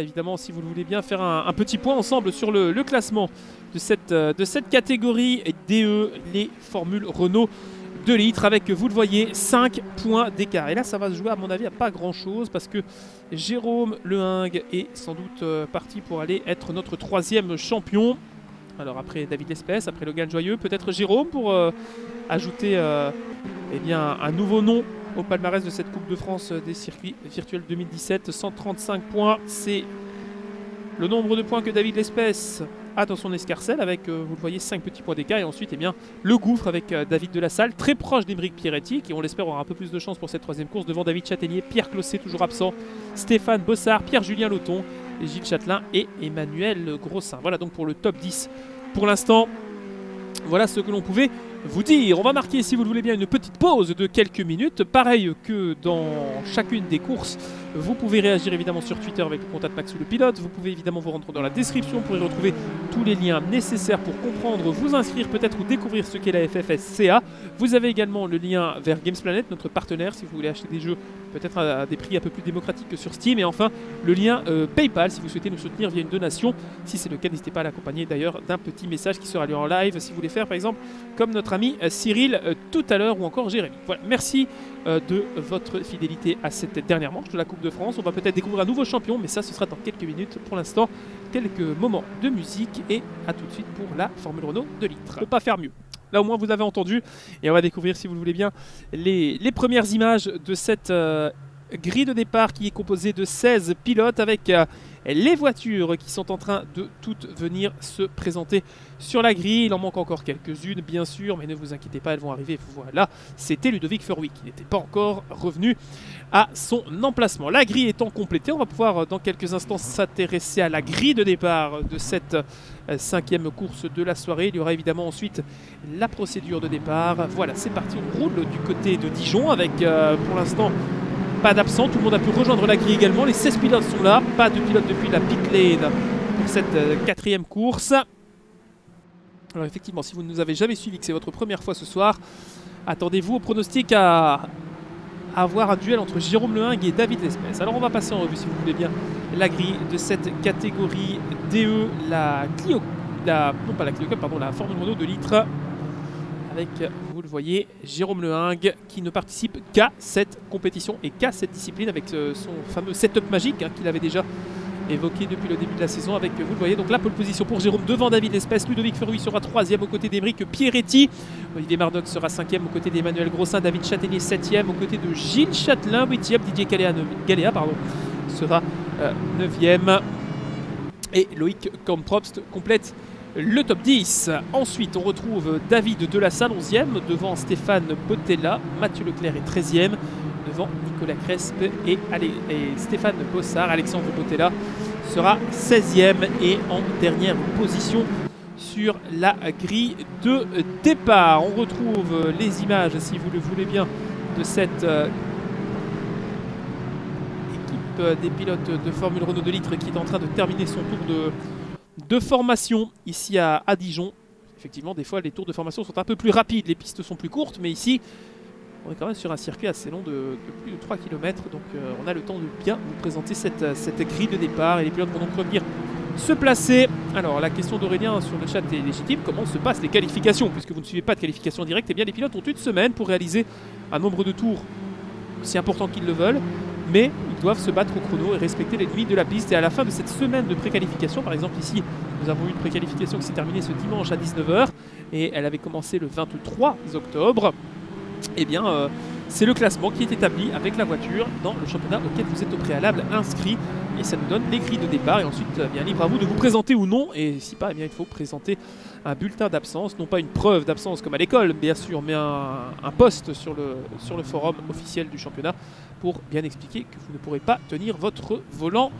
évidemment, si vous le voulez bien, faire un, petit point ensemble sur le, classement de cette, de cette catégorie DE, les formules Renault de litres avec, vous le voyez, 5 points d'écart. Et là, ça va se jouer, à mon avis, à pas grand-chose parce que Jérôme Lehing est sans doute euh, parti pour aller être notre troisième champion. Alors après David Lespèce, après Logan Joyeux, peut-être Jérôme pour euh, ajouter euh, eh bien, un nouveau nom au palmarès de cette Coupe de France des circuits virtuels 2017. 135 points, c'est le nombre de points que David Lespèce a dans son escarcelle avec, euh, vous le voyez, 5 petits points d'écart. Et ensuite, eh bien, le gouffre avec euh, David de la Salle, très proche d'Emeric Pierretti, qui on l'espère aura un peu plus de chance pour cette troisième course, devant David Châtaignier, Pierre Clossé, toujours absent, Stéphane Bossard, Pierre-Julien Loton, Gilles Châtelain et Emmanuel Grossin. Voilà donc pour le top 10 pour l'instant. Voilà ce que l'on pouvait vous dire. On va marquer, si vous le voulez bien, une petite pause de quelques minutes. Pareil que dans chacune des courses, vous pouvez réagir évidemment sur Twitter avec le contact Max ou le pilote. Vous pouvez évidemment vous rendre dans la description pour y retrouver tous les liens nécessaires pour comprendre, vous inscrire peut-être ou découvrir ce qu'est la FFSCA. Vous avez également le lien vers Games Planet, notre partenaire, si vous voulez acheter des jeux peut-être à des prix un peu plus démocratiques que sur Steam. Et enfin, le lien euh, PayPal si vous souhaitez nous soutenir via une donation. Si c'est le cas, n'hésitez pas à l'accompagner d'ailleurs d'un petit message qui sera lu en live si vous voulez faire par exemple comme notre ami euh, Cyril euh, tout à l'heure ou encore Jérémy. Voilà, merci de votre fidélité à cette dernière manche de la Coupe de France. On va peut-être découvrir un nouveau champion, mais ça ce sera dans quelques minutes. Pour l'instant, quelques moments de musique et à tout de suite pour la Formule Renault de litre. On peut pas faire mieux. Là au moins vous avez entendu. Et on va découvrir si vous le voulez bien les, premières images de cette grille de départ qui est composée de 16 pilotes avec euh, les voitures qui sont en train de toutes venir se présenter sur la grille. Il en manque encore quelques-unes, bien sûr, mais ne vous inquiétez pas, elles vont arriver. Voilà, c'était Ludovic Furwick qui n'était pas encore revenu à son emplacement. La grille étant complétée, on va pouvoir euh, dans quelques instants s'intéresser à la grille de départ de cette euh, cinquième course de la soirée. Il y aura évidemment ensuite la procédure de départ. Voilà, c'est parti, on roule du côté de Dijon avec pour l'instant pas d'absent, tout le monde a pu rejoindre la grille également. Les 16 pilotes sont là, pas de pilote depuis la pit lane pour cette euh, quatrième course. Alors effectivement, si vous ne nous avez jamais suivi, que c'est votre première fois ce soir, attendez-vous au pronostic à avoir un duel entre Jérôme Lehing et David Lespèce. Alors on va passer en revue, si vous voulez bien, la grille de cette catégorie DE, la Clio, la, non pas la Clio pardon, la Formule de litre avec, voyez, Jérôme Lehing qui ne participe qu'à cette compétition et qu'à cette discipline avec euh, son fameux setup magique hein, qu'il avait déjà évoqué depuis le début de la saison avec, vous le voyez, donc la pole position pour Jérôme devant David Lespèce, Ludovic Ferruy sera troisième aux côtés d'Emeric Pierretti, Olivier Mardoc sera cinquième aux côtés d'Emmanuel Grossin, David Châtaignier septième aux côtés de Gilles Châtelain, huitième, Didier Galéa, pardon, sera euh, neuvième. Et Loïc Kampropst complète le top 10. Ensuite, on retrouve David de la Salle 11e devant Stéphane Botella, Mathieu Leclerc est 13e devant Nicolas Crespe et, Stéphane Bossard. Alexandre Botella sera 16e et en dernière position sur la grille de départ. On retrouve les images, si vous le voulez bien, de cette euh, équipe des pilotes de Formule Renault de litre qui est en train de terminer son tour de, de formation ici à, Dijon. Effectivement, des fois, les tours de formation sont un peu plus rapides, les pistes sont plus courtes, mais ici, on est quand même sur un circuit assez long de, plus de 3 km, donc euh, on a le temps de bien vous présenter cette, cette, grille de départ, et les pilotes vont donc revenir se placer. Alors, la question d'Aurélien sur le chat est légitime, comment se passent les qualifications? Puisque vous ne suivez pas de qualification directe, eh bien les pilotes ont une semaine pour réaliser un nombre de tours aussi important qu'ils le veulent, mais ils doivent se battre au chrono et respecter les limites de la piste. Et à la fin de cette semaine de préqualification, par exemple ici, nous avons eu une préqualification qui s'est terminée ce dimanche à 19h et elle avait commencé le 23 octobre. Eh bien, euh, c'est le classement qui est établi avec la voiture dans le championnat auquel vous êtes au préalable inscrit. Et ça nous donne les de départ. Et ensuite, euh, bien libre à vous de vous présenter ou non. Et si pas, eh bien, il faut présenter un bulletin d'absence, non pas une preuve d'absence comme à l'école, bien sûr, mais un, poste sur le, forum officiel du championnat pour bien expliquer que vous ne pourrez pas tenir votre volant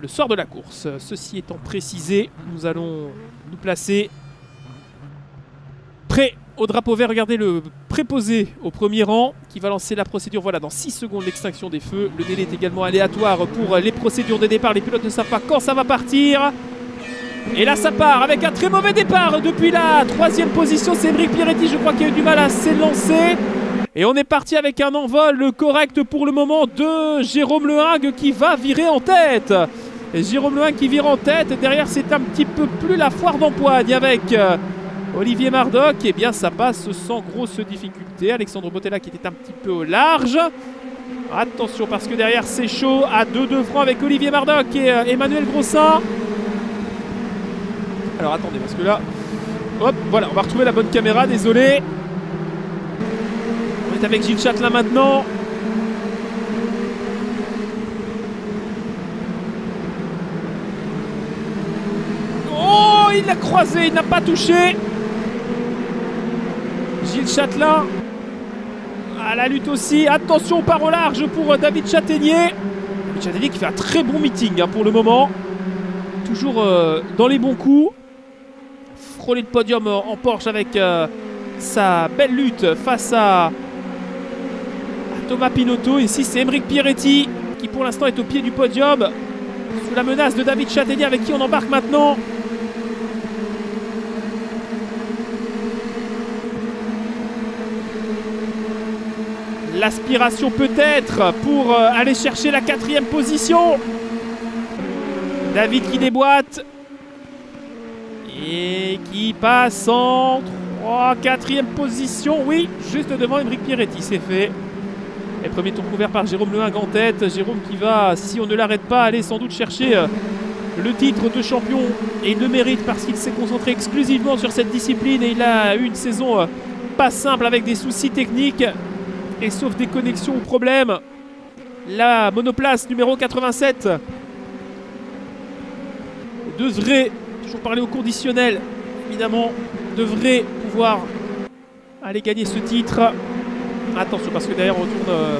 le soir de la course. Ceci étant précisé, nous allons nous placer prêt au drapeau vert. Regardez le préposé au premier rang qui va lancer la procédure. Voilà, dans 6 secondes, l'extinction des feux. Le délai est également aléatoire pour les procédures de départ. Les pilotes ne savent pas quand ça va partir. Et là, ça part avec un très mauvais départ depuis la troisième position. C'est Brick Pierretti, je crois, qu'il a eu du mal à s'élancer. Et on est parti avec un envol correct pour le moment de Jérôme Lehag qui va virer en tête. Jérôme Loin qui vire en tête. Derrière, c'est un petit peu plus la foire d'empoigne avec euh, Olivier Mardoc. Eh bien, ça passe sans grosse difficulté. Alexandre Botella qui était un petit peu au large. Attention parce que derrière c'est chaud à 2-2 francs avec Olivier Mardoc et euh, Emmanuel Grossin. Alors attendez parce que là, hop, voilà, on va retrouver la bonne caméra, désolé. On est avec Gilles Châtelain maintenant. Oh, il l'a croisé, il n'a pas touché. Châtelain à la lutte aussi. Attention, part au large pour David Châtaignier. David Châtaignier qui fait un très bon meeting hein, pour le moment. Toujours euh, dans les bons coups. Frôler le podium en Porsche avec euh, sa belle lutte face à, Thomas Pinotto. Ici, c'est Emeric Pierretti qui pour l'instant est au pied du podium. Sous la menace de David Châtaignier avec qui on embarque maintenant. L'aspiration peut-être pour euh, aller chercher la quatrième position. David qui déboîte. Et qui passe en 3, 4 position. Oui, juste devant Emeric Pierretti, c'est fait. Et premier tour couvert par Jérôme Lehing en tête. Jérôme qui va, si on ne l'arrête pas, aller sans doute chercher euh, le titre de champion. Et il le mérite parce qu'il s'est concentré exclusivement sur cette discipline. Et il a eu une saison euh, pas simple avec des soucis techniques. Et sauf des connexions ou problèmes, la monoplace numéro 87 devrait, toujours parler au conditionnel, évidemment, devrait pouvoir aller gagner ce titre. Attention parce que derrière on retourne euh,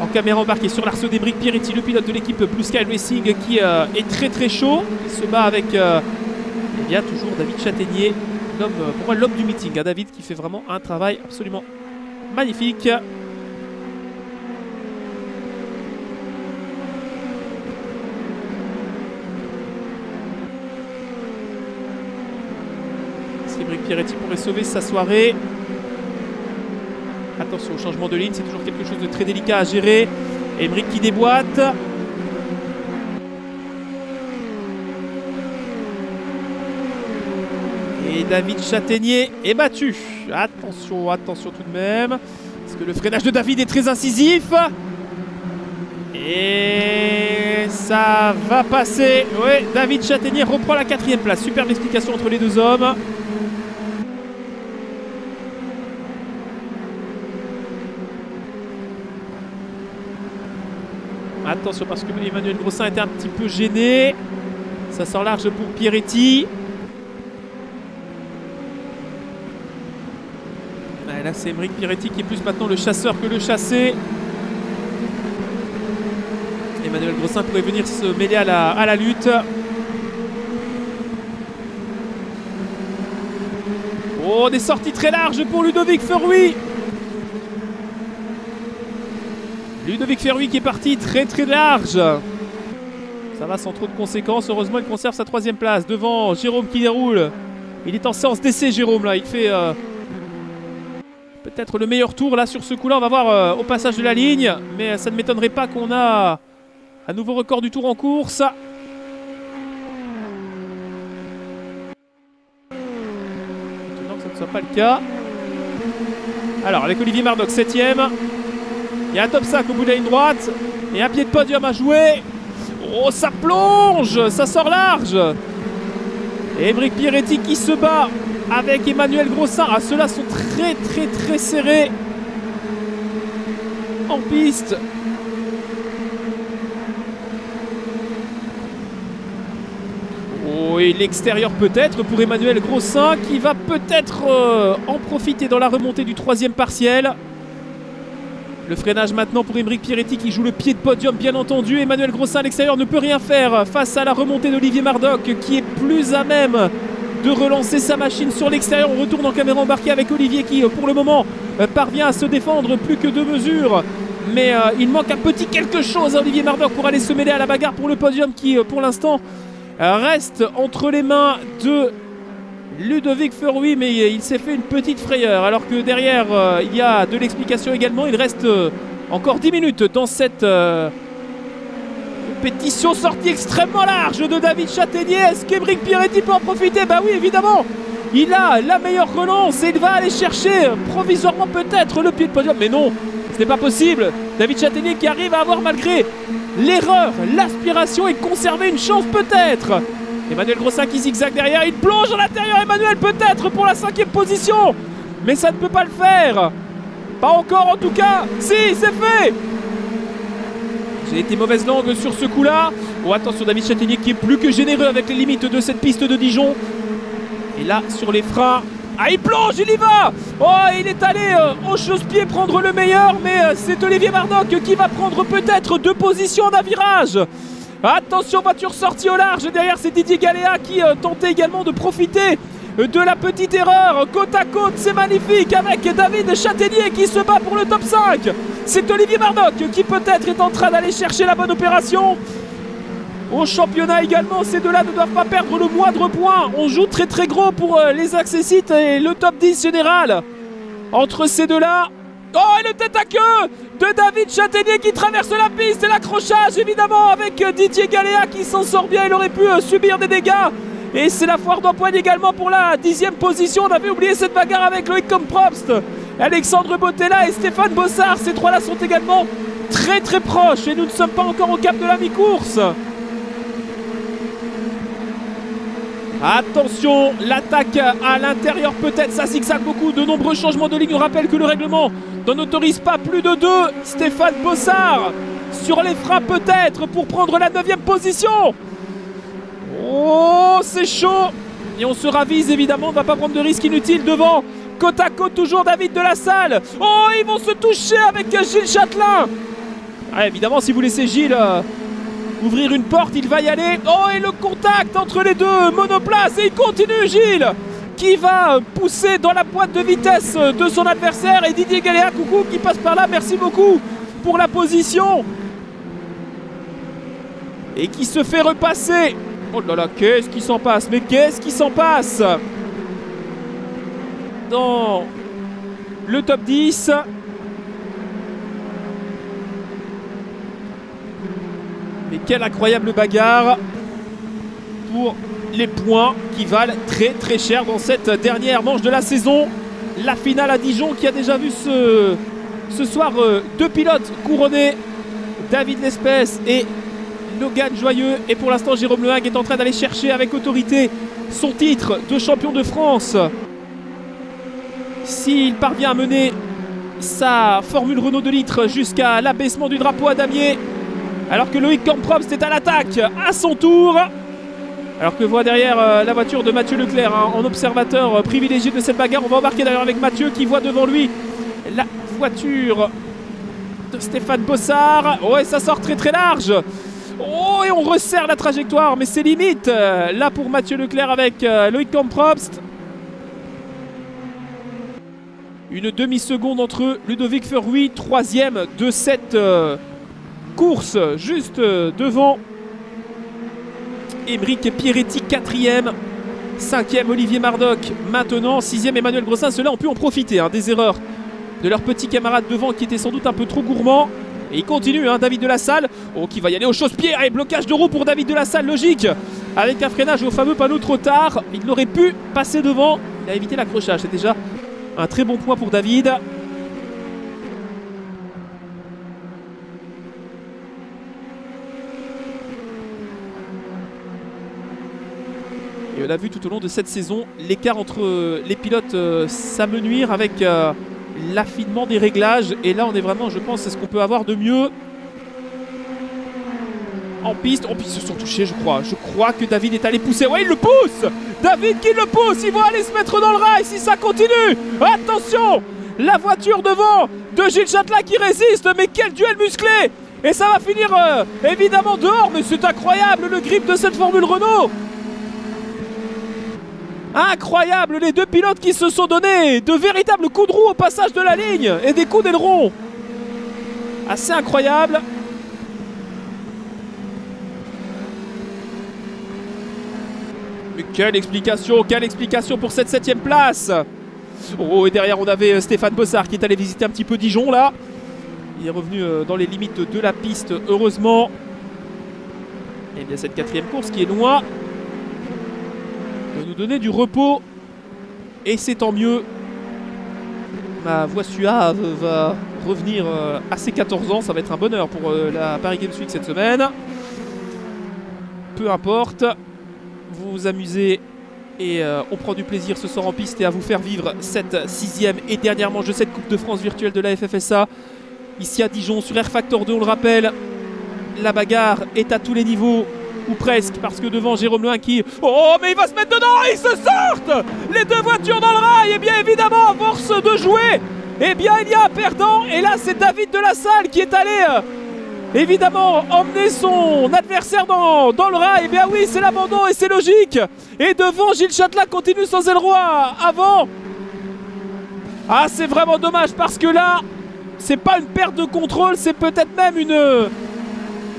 en caméra embarquée sur l'arceau des briques. Pierretti, le pilote de l'équipe Blue Sky Racing qui euh, est très très chaud. Il se bat avec euh, eh bien, toujours David Châtaignier, pour moi l'homme du meeting. Hein, David qui fait vraiment un travail absolument magnifique. Cédric Pierretti pourrait sauver sa soirée. Attention au changement de ligne, c'est toujours quelque chose de très délicat à gérer. Emmerich qui déboîte. Et David Châtaignier est battu. Attention, attention tout de même. Parce que le freinage de David est très incisif. Et ça va passer. Oui, David Châtaignier reprend la quatrième place. Superbe explication entre les deux hommes. Attention parce que Emmanuel Grossin était un petit peu gêné. Ça sort large pour Pierretti. Là, c'est Emeric Piretti qui est plus maintenant le chasseur que le chassé. Emmanuel Grossin pourrait venir se mêler à la, lutte. Oh, des sorties très larges pour Ludovic Ferruy. Ludovic Ferruy qui est parti très très large. Ça va sans trop de conséquences. Heureusement, il conserve sa troisième place devant Jérôme qui déroule. Il est en séance d'essai, Jérôme, là. Il fait euh, peut-être le meilleur tour là sur ce coup-là. On va voir euh, au passage de la ligne. Mais ça ne m'étonnerait pas qu'on a un nouveau record du tour en course. Maintenant que ça ne soit pas le cas. Alors avec Olivier Mardoc 7ème. Il y a un top 5 au bout de la ligne droite. Et un pied de podium à jouer. Oh ça plonge Ça sort large Et Emeric Pierretti qui se bat avec Emmanuel Grossin. Ah, ceux-là sont très très très serrés en piste. Oh, et l'extérieur peut-être pour Emmanuel Grossin qui va peut-être euh, en profiter dans la remontée du troisième partiel. Le freinage maintenant pour Émeric Pierretti qui joue le pied de podium bien entendu. Emmanuel Grossin à l'extérieur ne peut rien faire face à la remontée d'Olivier Mardoc qui est plus à même de relancer sa machine sur l'extérieur. On retourne en caméra embarquée avec Olivier qui, euh, pour le moment, euh, parvient à se défendre plus que deux mesures. Mais euh, il manque un petit quelque chose à Olivier Mardoc pour aller se mêler à la bagarre pour le podium qui, pour l'instant, reste entre les mains de Ludovic Ferruy. Mais il s'est fait une petite frayeur. Alors que derrière, il y a de l'explication également. Il reste encore 10 minutes dans cette Répétition sortie extrêmement large de David Châtaignier. Est-ce qu'Emeric Pierretti peut en profiter? Bah oui, évidemment. Il a la meilleure relance et il va aller chercher provisoirement peut-être le pied de podium. Mais non, ce n'est pas possible. David Châtaignier qui arrive à avoir malgré l'erreur, l'aspiration et conserver une chance peut-être. Emmanuel Grossin qui zigzag derrière, il plonge à l'intérieur. Emmanuel peut-être pour la cinquième position. Mais ça ne peut pas le faire. Pas encore en tout cas. Si, c'est fait. J'ai été mauvaise langue sur ce coup-là. Oh, attention, David Châtaignier qui est plus que généreux avec les limites de cette piste de Dijon. Et là, sur les freins. Ah, il plonge, il y va Oh, il est allé euh, au chausse-pied prendre le meilleur, mais euh, c'est Olivier Mardoc qui va prendre peut-être deux positions en virage. Attention, voiture sortie au large. Derrière, c'est Didier Galéa qui euh, tentait également de profiter de la petite erreur. Côte à côte, c'est magnifique avec David Châtaignier qui se bat pour le top 5. C'est Olivier Mardoc qui peut-être est en train d'aller chercher la bonne opération. Au championnat également, ces deux-là ne doivent pas perdre le moindre point. On joue très très gros pour euh, les accessites et le top 10 général. Entre ces deux-là. Oh, et le tête à queue de David Châtaignier qui traverse la piste et l'accrochage évidemment avec Didier Galéa qui s'en sort bien. Il aurait pu euh, subir des dégâts. Et c'est la foire d'empoigne également pour la dixième position. On avait oublié cette bagarre avec Loïc Comprobst. Alexandre Botella et Stéphane Bossard. Ces trois-là sont également très très proches. Et nous ne sommes pas encore au cap de la mi-course. Attention, l'attaque à l'intérieur peut-être, ça zigzag beaucoup, de nombreux changements de ligne. On rappelle que le règlement n'autorise pas plus de deux. Stéphane Bossard sur les freins peut-être pour prendre la neuvième position. Oh, c'est chaud Et on se ravise évidemment, on ne va pas prendre de risques inutiles devant. Côte à côte, toujours David de la Salle. Oh, ils vont se toucher avec Gilles Châtelain. Ah, évidemment, si vous laissez Gilles euh, ouvrir une porte, il va y aller. Oh, et le contact entre les deux monoplaces. Et il continue, Gilles qui va pousser dans la boîte de vitesse de son adversaire. Et Didier Galéa, coucou, qui passe par là. Merci beaucoup pour la position. Et qui se fait repasser Oh là là, qu'est-ce qui s'en passe? Mais qu'est-ce qui s'en passe? Dans le top 10. Mais quelle incroyable bagarre pour les points qui valent très très cher dans cette dernière manche de la saison. La finale à Dijon qui a déjà vu ce, soir euh, deux pilotes couronnés, David Lespès et Logan Joyeux. Et pour l'instant, Jérôme Lehag est en train d'aller chercher avec autorité son titre de champion de France. S'il parvient à mener sa Formule Renault de litre jusqu'à l'abaissement du drapeau à damier, alors que Loïc Camprobst est à l'attaque à son tour. Alors que voit derrière euh, la voiture de Mathieu Leclerc hein, en observateur euh, privilégié de cette bagarre. On va embarquer d'ailleurs avec Mathieu qui voit devant lui la voiture de Stéphane Bossard. Ouais, ça sort très très large. Oh, et on resserre la trajectoire, mais c'est limite. Euh, là pour Mathieu Leclerc avec Loïc Camprobst. Une demi-seconde entre Ludovic Ferruy, troisième de cette euh, course, juste devant. Émeric Pierretti, quatrième. Cinquième, Olivier Mardoc. Maintenant, sixième, Emmanuel Grossin. Ceux-là ont pu en profiter hein, des erreurs de leurs petits camarades devant qui étaient sans doute un peu trop gourmands. Et il continue, hein, David de la Salle. Oh, qui va y aller au chausse-pied. Et blocage de roue pour David de la Salle, logique. Avec un freinage au fameux panneau trop tard. Il aurait pu passer devant. Il a évité l'accrochage. C'est déjà un très bon point pour David. Et on a vu tout au long de cette saison l'écart entre les pilotes euh, s'amenuire avec euh, l'affinement des réglages. Et là, on est vraiment, je pense, c'est ce qu'on peut avoir de mieux en piste. Oh, ils se sont touchés, je crois. Je crois que David est allé pousser. Ouais, il le pousse David qui le pousse Il va aller se mettre dans le rail si ça continue Attention La voiture devant de Gilles Châtelain qui résiste. Mais quel duel musclé Et ça va finir euh, évidemment dehors. Mais c'est incroyable le grip de cette Formule Renault Incroyable, les deux pilotes qui se sont donnés de véritables coups de roue au passage de la ligne et des coups d'aileron. Assez incroyable. Quelle explication, quelle explication pour cette septième place Oh, et derrière on avait euh, Stéphane Bossard qui est allé visiter un petit peu Dijon là. Il est revenu euh, dans les limites de la piste, heureusement. Et bien cette quatrième course qui est loin de nous donner du repos. Et c'est tant mieux. Ma voix suave va revenir euh, à ses 14 ans. Ça va être un bonheur pour la Paris Games Week cette semaine. Peu importe. Vous vous amusez et euh, on prend du plaisir ce soir en piste et à vous faire vivre cette sixième et dernière manche de cette Coupe de France virtuelle de la FFSA. Ici à Dijon sur Air Factor 2, on le rappelle. La bagarre est à tous les niveaux ou presque, parce que devant Jérôme Loin qui... Oh, mais il va se mettre dedans Ils se sortent Les deux voitures dans le rail Et bien évidemment, force de jouer, eh bien il y a un perdant. Et là, c'est David de la Salle qui est allé... Euh, évidemment, emmener son adversaire dans, le rail. Eh bien oui, c'est l'abandon et c'est logique. Et devant, Gilles Châtelain continue sans roi avant. Ah, c'est vraiment dommage parce que là, c'est pas une perte de contrôle, c'est peut-être même une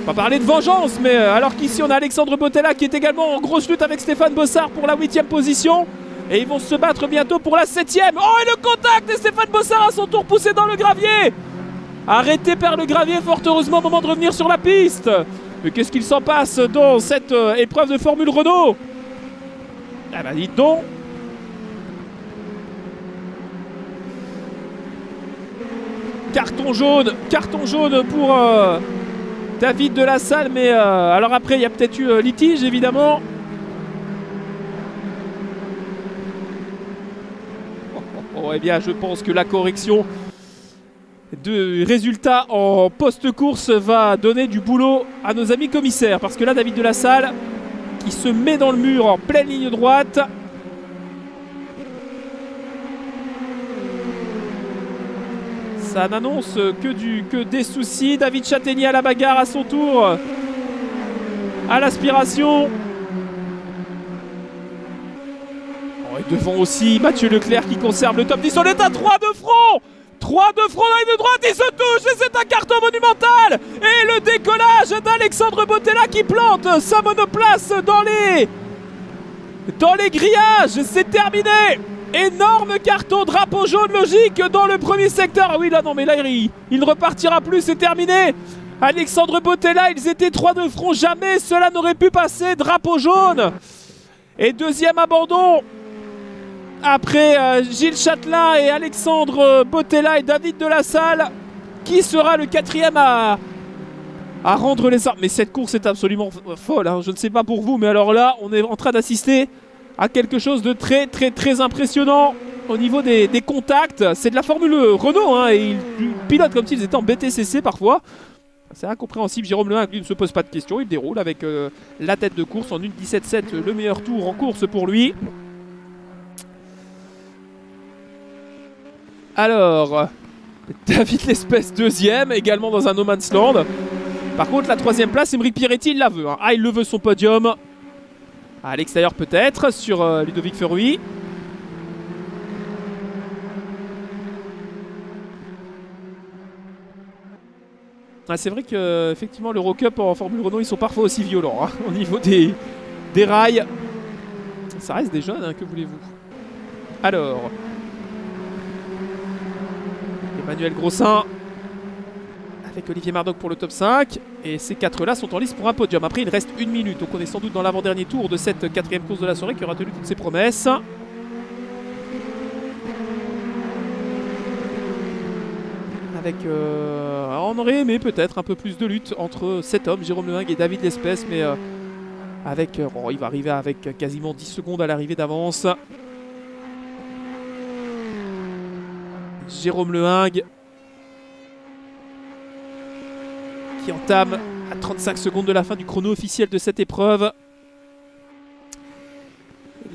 pas parler de vengeance, mais euh, alors qu'ici on a Alexandre Botella qui est également en grosse lutte avec Stéphane Bossard pour la 8 position. Et ils vont se battre bientôt pour la 7 Oh et le contact Et Stéphane Bossard à son tour poussé dans le gravier Arrêté par le gravier, fort heureusement, moment de revenir sur la piste. Mais qu'est-ce qu'il s'en passe dans cette euh, épreuve de Formule Renault? Ah bah dites donc Carton jaune, carton jaune pour euh, David de la salle, mais euh, alors après, il y a peut-être eu litige, évidemment. Oh, oh, oh, eh bien, je pense que la correction de résultats en post-course va donner du boulot à nos amis commissaires. Parce que là, David de la salle, qui se met dans le mur en pleine ligne droite. Ça n'annonce que, que des soucis. David Châtaignier à la bagarre à son tour. À l'aspiration. Oh, et devant aussi Mathieu Leclerc qui conserve le top 10. On est à 3 de front 3 de front dans de droite, il se touche et c'est un carton monumental Et le décollage d'Alexandre Botella qui plante sa monoplace dans les... Dans les grillages, c'est terminé Énorme carton, drapeau jaune logique dans le premier secteur. Ah oui, là, non, mais là, il, il ne repartira plus, c'est terminé. Alexandre Botella, ils étaient trois de front, jamais cela n'aurait pu passer. Drapeau jaune. Et deuxième abandon. Après euh, Gilles Châtelain et Alexandre Botella et David de la Salle. Qui sera le quatrième à, à rendre les armes Mais cette course est absolument folle. Hein. Je ne sais pas pour vous, mais alors là, on est en train d'assister à quelque chose de très très très impressionnant au niveau des, contacts. C'est de la Formule Renault hein, et il pilote comme s'ils étaient en BTCC parfois. C'est incompréhensible. Jérôme Lehain, lui, ne se pose pas de questions. Il déroule avec euh, la tête de course en 1.17.7, le meilleur tour en course pour lui. Alors, David L'Espèce deuxième, également dans un No Man's Land. Par contre, la troisième place, Emmerich Pierretti, il la veut. Hein. Ah, il le veut son podium. À l'extérieur peut-être sur euh, Ludovic Ferruy. Ah, c'est vrai que effectivement l'Eurocup en Formule Renault ils sont parfois aussi violents hein, au niveau des, des rails. Ça reste des jeunes, hein, que voulez-vous Alors, Emmanuel Grossin avec Olivier Mardoc pour le top 5. Et ces quatre-là sont en lice pour un podium. Après, il reste une minute. Donc on est sans doute dans l'avant-dernier tour de cette quatrième course de la soirée qui aura tenu toutes ses promesses. Avec euh, on aurait aimé peut-être un peu plus de lutte entre cet homme, Jérôme Lehing et David Lespèce. Mais euh, avec, euh, il va arriver avec quasiment 10 secondes à l'arrivée d'avance. Jérôme Lehing qui entame à 35 secondes de la fin du chrono officiel de cette épreuve.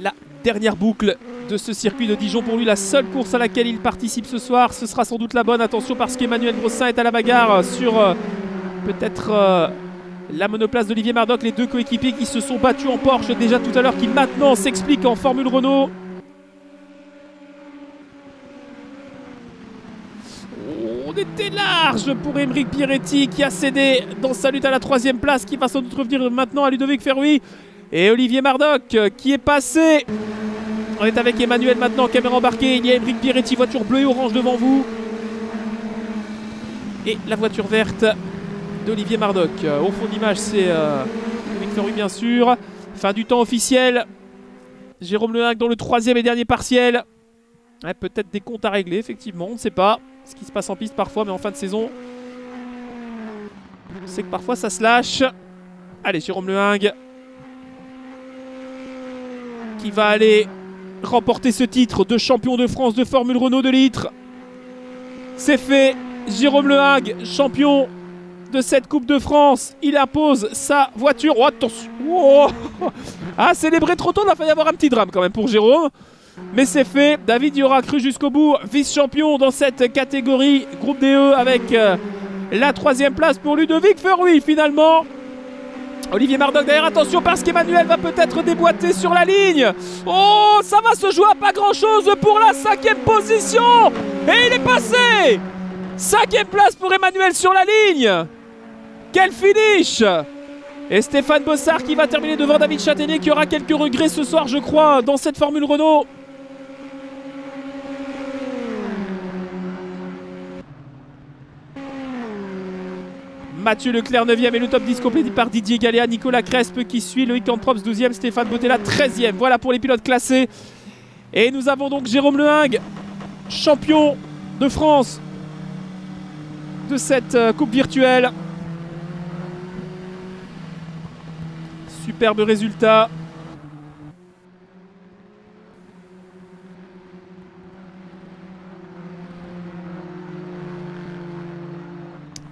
La dernière boucle de ce circuit de Dijon pour lui, la seule course à laquelle il participe ce soir. Ce sera sans doute la bonne. Attention parce qu'Emmanuel Grossin est à la bagarre sur euh, peut-être euh, la monoplace d'Olivier Mardoc. Les deux coéquipiers qui se sont battus en Porsche déjà tout à l'heure, qui maintenant s'expliquent en Formule Renault. On était large pour Emeric Pierretti qui a cédé dans sa lutte à la troisième place, qui va sans doute revenir maintenant à Ludovic Ferruy. Et Olivier Mardoc qui est passé. On est avec Emmanuel maintenant, caméra embarquée. Il y a Emeric Pierretti, voiture bleue et orange devant vous. Et la voiture verte d'Olivier Mardoc. Au fond d'image, c'est euh, Ferry bien sûr. Fin du temps officiel. Jérôme Lehac dans le troisième et dernier partiel. Peut-être des comptes à régler, effectivement, on ne sait pas ce qui se passe en piste parfois, mais en fin de saison, c'est que parfois ça se lâche. Allez, Jérôme Lehingue qui va aller remporter ce titre de champion de France de Formule Renault de litre. C'est fait. Jérôme Lehingue, champion de cette Coupe de France. Il impose sa voiture. Oh, attention. Oh. Ah, célébrer trop tôt, il a failli avoir un petit drame quand même pour Jérôme. Mais c'est fait. David y aura cru jusqu'au bout. Vice-champion dans cette catégorie. Groupe DE avec euh, la troisième place pour Ludovic Ferruy finalement. Olivier Mardoc derrière, attention parce qu'Emmanuel va peut-être déboîter sur la ligne. Oh, ça va se jouer à pas grand-chose pour la cinquième position. Et il est passé. Cinquième place pour Emmanuel sur la ligne. Quel finish Et Stéphane Bossard qui va terminer devant David Châtaignier qui aura quelques regrets ce soir, je crois, dans cette Formule Renault. Mathieu Leclerc 9ème et le top 10 complété par Didier Galéa, Nicolas Crespe qui suit, Loïc Camprops 12ème, Stéphane Botella 13ème. Voilà pour les pilotes classés. Et nous avons donc Jérôme Lehingue, champion de France de cette euh, coupe virtuelle. Superbe résultat.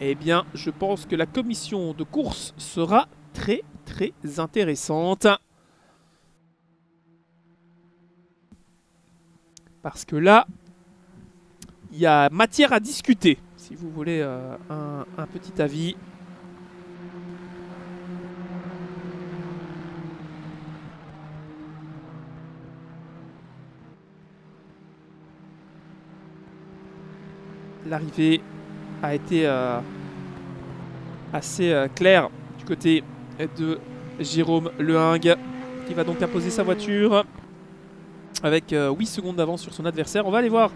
Eh bien, je pense que la commission de course sera très très intéressante. Parce que là, il y a matière à discuter, si vous voulez euh, un, petit avis. L'arrivée a été euh, assez euh, clair du côté de Jérôme Lehingue qui va donc imposer sa voiture avec 8 euh, secondes d'avance sur son adversaire. On va aller voir,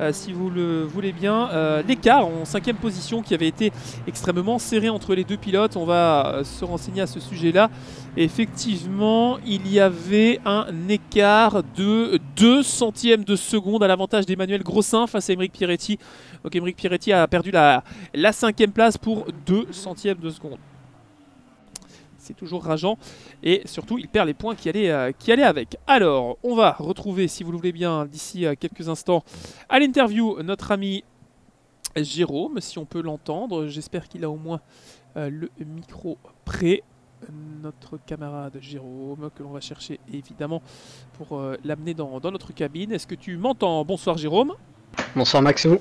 euh, si vous le voulez bien, euh, l'écart en cinquième position qui avait été extrêmement serré entre les deux pilotes. On va se renseigner à ce sujet-là. Effectivement, il y avait un écart de 2 centièmes de seconde à l'avantage d'Emmanuel Grossin face à Émeric Pierretti. Donc Émeric Pierretti a perdu la, la cinquième place pour 2 centièmes de seconde c'est toujours rageant. Et surtout, il perd les points qui allaient, euh, qui allaient avec. Alors, on va retrouver, si vous le voulez bien, d'ici euh, quelques instants, à l'interview, notre ami Jérôme, si on peut l'entendre. J'espère qu'il a au moins euh, le micro prêt. Notre camarade Jérôme, que l'on va chercher évidemment pour l'amener dans notre cabine. Est-ce que tu m'entends? Bonsoir Jérôme. Bonsoir Maxou.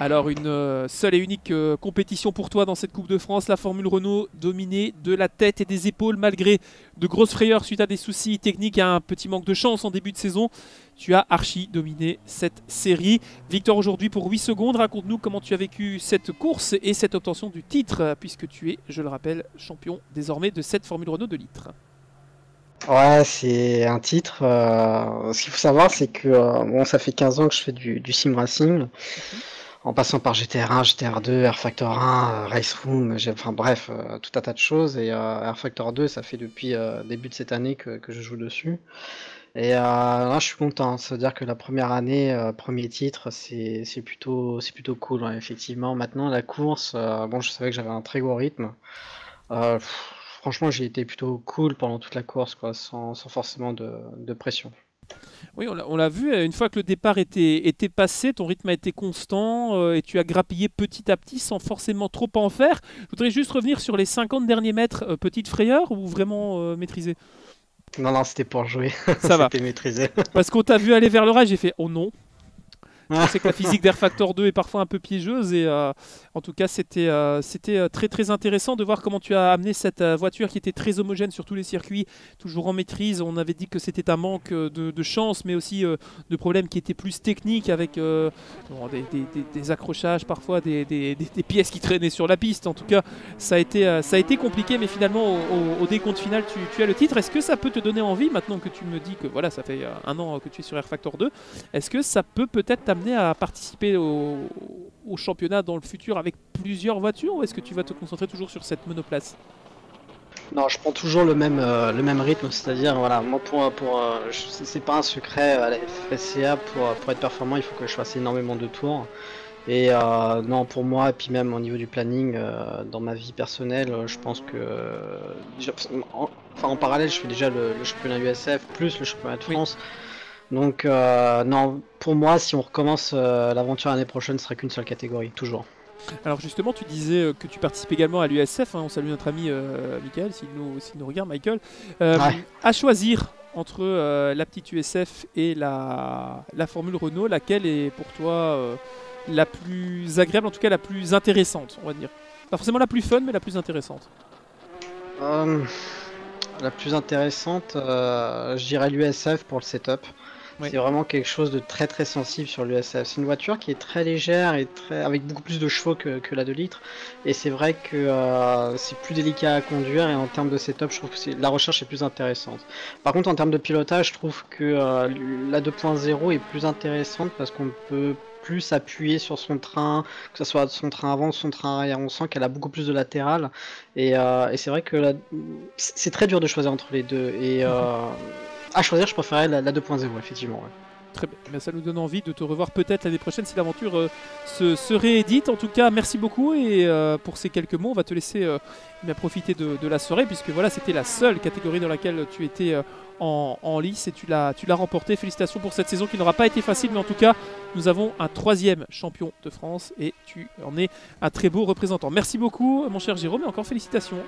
Alors une euh, seule et unique euh, compétition pour toi dans cette Coupe de France, la Formule Renault dominée de la tête et des épaules malgré de grosses frayeurs suite à des soucis techniques et un petit manque de chance en début de saison. Tu as archi dominé cette série. Victoire aujourd'hui pour 8 secondes. Raconte-nous comment tu as vécu cette course et cette obtention du titre puisque tu es, je le rappelle, champion désormais de cette Formule Renault de litre. Ouais, c'est un titre. Euh, ce qu'il faut savoir, c'est que euh, bon, ça fait 15 ans que je fais du, sim racing. En passant par GTR1, GTR2, R Factor 1, euh, Race Room, enfin bref, tout un tas de choses. Et R Factor 2, ça fait depuis début de cette année que, je joue dessus. Et là, je suis content. Ça veut dire que la première année, premier titre, c'est plutôt, plutôt cool, effectivement. Maintenant, la course, bon, je savais que j'avais un très gros rythme franchement, j'ai été plutôt cool pendant toute la course, quoi, sans, forcément de, pression. Oui, on l'a vu, une fois que le départ était, était passé, ton rythme a été constant euh, et tu as grappillé petit à petit sans forcément trop en faire. Je voudrais juste revenir sur les 50 derniers mètres, euh, petite frayeur ou vraiment euh, maîtrisé Non, non, c'était pour jouer. Ça va. C'était maîtrisé. Parce qu'on t'a vu aller vers le rail, j'ai fait oh non. Je sais que la physique d'Air Factor 2 est parfois un peu piégeuse et euh, en tout cas c'était euh, euh, très très intéressant de voir comment tu as amené cette voiture qui était très homogène sur tous les circuits, toujours en maîtrise. On avait dit que c'était un manque de, chance mais aussi de problèmes qui étaient plus techniques avec des, accrochages parfois, des, pièces qui traînaient sur la piste. En tout cas ça a été, ça a été compliqué mais finalement au, décompte final tu, tu, as le titre. Est-ce que ça peut te donner envie maintenant que tu me dis que voilà ça fait un an que tu es sur Air Factor 2 Est-ce que ça peut peut-être t'amener à participer au, championnat dans le futur avec plusieurs voitures ou est-ce que tu vas te concentrer toujours sur cette monoplace? Non, je prends toujours le même, euh, le même rythme, c'est-à-dire, voilà, moi, pour, pour c'est pas un secret à la FSCA, pour, pour être performant, il faut que je fasse énormément de tours. Et non, pour moi, et puis même au niveau du planning, dans ma vie personnelle, je pense que. en, enfin, en parallèle, je fais déjà le, championnat USF plus le championnat de France. Donc, non, pour moi, si on recommence l'aventure l'année prochaine, ce sera qu'une seule catégorie, toujours. Alors justement, tu disais euh, que tu participes également à l'USF. Hein. on salue notre ami euh, Michael, s'il nous, nous, regarde, Michael. Euh, à choisir entre la petite USF et la, la, Formule Renault, laquelle est pour toi la plus agréable, en tout cas la plus intéressante, on va dire? Pas forcément la plus fun, mais la plus intéressante. la plus intéressante, je dirais l'USF pour le setup. C'est vraiment quelque chose de très très sensible sur l'USF. C'est une voiture qui est très légère et très avec beaucoup plus de chevaux que, la 2 litres. Et c'est vrai que euh, c'est plus délicat à conduire et en termes de setup, je trouve que la recherche est plus intéressante. Par contre, en termes de pilotage, je trouve que euh, la 2.0 est plus intéressante parce qu'on peut plus appuyer sur son train, que ce soit son train avant ou son train arrière. On sent qu'elle a beaucoup plus de latéral. Et, euh, c'est vrai que c'est très dur de choisir entre les deux. Et à choisir, je préférais la, 2.0, effectivement. Très bien, eh ça nous donne envie de te revoir peut-être l'année prochaine si l'aventure euh, se, réédite. En tout cas, merci beaucoup et euh, pour ces quelques mots, on va te laisser euh, profiter de, la soirée puisque voilà, c'était la seule catégorie dans laquelle tu étais en, lice et tu l'as, tu l'as remporté. Félicitations pour cette saison qui n'aura pas été facile, mais en tout cas, nous avons un troisième champion de France et tu en es un très beau représentant. Merci beaucoup, mon cher Jérôme, et encore félicitations.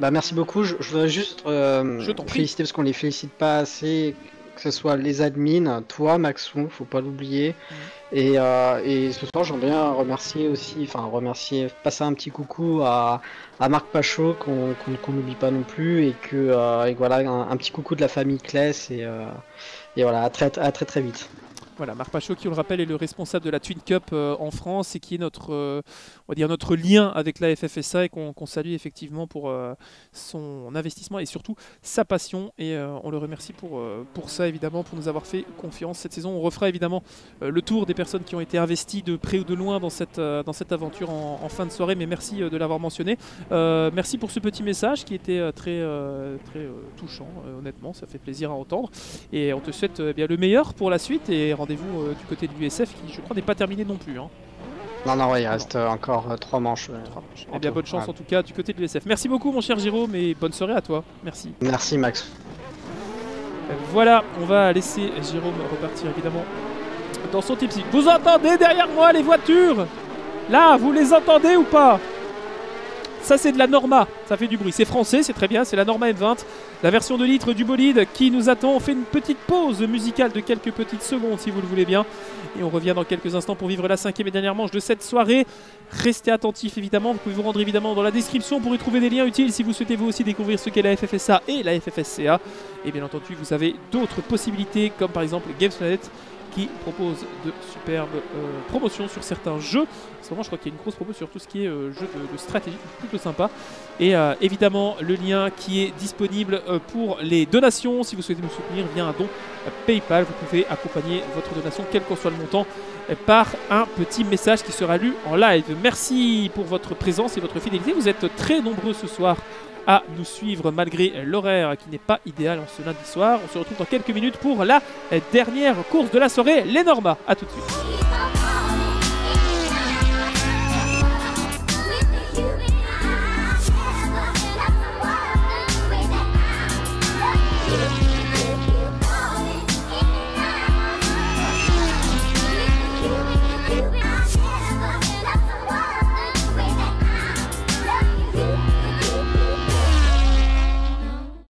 Bah merci beaucoup. Je, voudrais juste euh, féliciter parce qu'on les félicite pas assez, que ce soit les admins, toi Maxou, faut pas l'oublier. Euh, et, ce soir j'aimerais bien remercier aussi, enfin remercier, passer un petit coucou à, Marc Pachot qu'on n'oublie pas non plus et que euh, voilà un, petit coucou de la famille Kless et, et voilà à très à très très vite. Voilà, Marc Pachot, qui on le rappelle est le responsable de la Twin Cup euh, en France et qui est notre, euh, on va dire notre lien avec la FFSA et qu'on salue effectivement pour euh, son investissement et surtout sa passion. Et on le remercie pour, pour ça évidemment, pour nous avoir fait confiance cette saison. On refera évidemment le tour des personnes qui ont été investies de près ou de loin dans cette, dans cette aventure en, fin de soirée, mais merci de l'avoir mentionné. merci pour ce petit message qui était très, très touchant, honnêtement, ça fait plaisir à entendre. Et on te souhaite eh bien, le meilleur pour la suite et rendez-vous euh, du côté de l'USF qui, je crois, n'est pas terminé non plus. Hein. Non, non, il reste encore euh, trois manches. Euh, eh bien, bonne chance en tout cas du côté de l'USF. Merci beaucoup, mon cher Jérôme, et bonne soirée à toi. Merci. Merci, Max. Voilà, on va laisser Jérôme repartir évidemment dans son tipsy. Vous entendez derrière moi les voitures? Là, vous les entendez ou pas? Ça, c'est de la Norma. Ça fait du bruit. C'est français, c'est très bien. C'est la Norma M20. La version de litre du bolide qui nous attend. On fait une petite pause musicale de quelques petites secondes, si vous le voulez bien. Et on revient dans quelques instants pour vivre la cinquième et dernière manche de cette soirée. Restez attentifs, évidemment. Vous pouvez vous rendre évidemment dans la description pour y trouver des liens utiles si vous souhaitez vous aussi découvrir ce qu'est la FFSA et la FFSCA. Et bien entendu, vous avez d'autres possibilités, comme par exemple Games.net qui propose de superbes euh, promotions sur certains jeux. En ce moment, je crois qu'il y a une grosse promo sur tout ce qui est euh, jeu de, stratégie, plutôt sympa. Et euh, évidemment, le lien qui est disponible pour les donations. Si vous souhaitez nous soutenir via un don PayPal, vous pouvez accompagner votre donation, quel qu'en soit le montant, par un petit message qui sera lu en live. Merci pour votre présence et votre fidélité. Vous êtes très nombreux ce soir à nous suivre malgré l'horaire qui n'est pas idéal en ce lundi soir. On se retrouve dans quelques minutes pour la dernière course de la soirée, les Normas. A tout de suite.